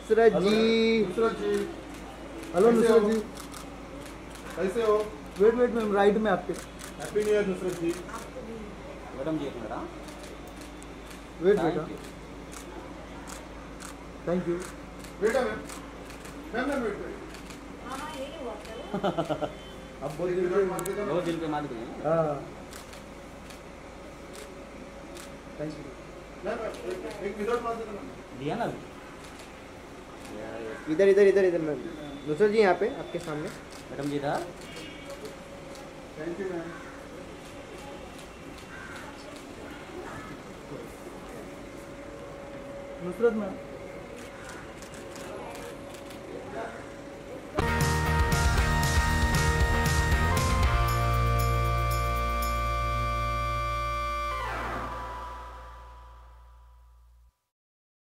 Nusrat ji Nusrat ji hello Nusrat ji. कैसे हो? Wait wait ma'am right में आपके. Happy new year Nusrat ji madam ji एक मिनट हाँ। वेट बेटा. थैंक यू बेटा ma'am ma'am ma'am wait wait अब बोल दीजिए मार देगा दो दिन के बाद गए हाँ थैंक यू मैम एक एक विदाउट मार देगा मैम दिया ना इधर इधर इधर इधर मैम। नुसरत जी यहाँ पे आपके सामने। मैडम जी था? Thank you ma'am Nusrat ma'am.